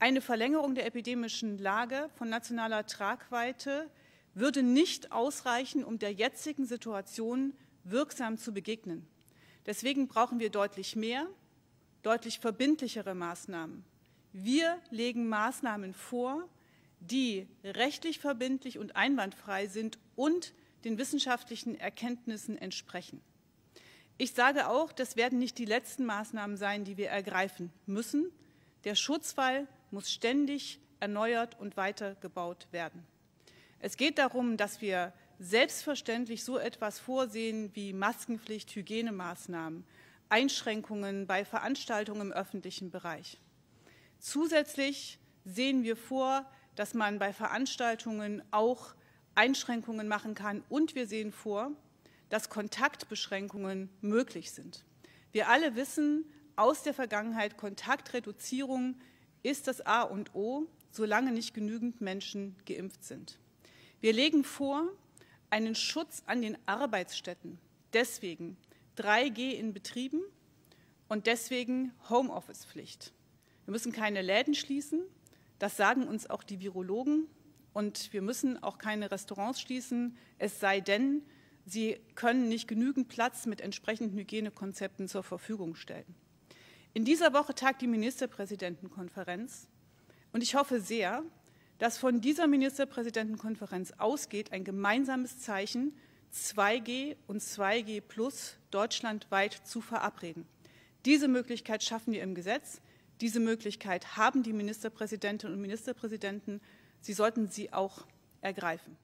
Eine Verlängerung der epidemischen Lage von nationaler Tragweite würde nicht ausreichen, um der jetzigen Situation wirksam zu begegnen. Deswegen brauchen wir deutlich mehr, deutlich verbindlichere Maßnahmen. Wir legen Maßnahmen vor, die rechtlich verbindlich und einwandfrei sind und den wissenschaftlichen Erkenntnissen entsprechen. Ich sage auch, das werden nicht die letzten Maßnahmen sein, die wir ergreifen müssen. Der Schutzwall muss ständig erneuert und weitergebaut werden. Es geht darum, dass wir selbstverständlich so etwas vorsehen wie Maskenpflicht, Hygienemaßnahmen, Einschränkungen bei Veranstaltungen im öffentlichen Bereich. Zusätzlich sehen wir vor, dass man bei Veranstaltungen auch Einschränkungen machen kann und wir sehen vor, dass Kontaktbeschränkungen möglich sind. Wir alle wissen aus der Vergangenheit, Kontaktreduzierung ist das A und O, solange nicht genügend Menschen geimpft sind. Wir legen vor, einen Schutz an den Arbeitsstätten, deswegen 3G in Betrieben und deswegen Homeoffice-Pflicht. Wir müssen keine Läden schließen, das sagen uns auch die Virologen, und wir müssen auch keine Restaurants schließen, es sei denn, sie können nicht genügend Platz mit entsprechenden Hygienekonzepten zur Verfügung stellen. In dieser Woche tagt die Ministerpräsidentenkonferenz und ich hoffe sehr, dass von dieser Ministerpräsidentenkonferenz ausgeht ein gemeinsames Zeichen, 2G und 2G plus deutschlandweit zu verabreden. Diese Möglichkeit schaffen wir im Gesetz. Diese Möglichkeit haben die Ministerpräsidentinnen und Ministerpräsidenten. Sie sollten sie auch ergreifen.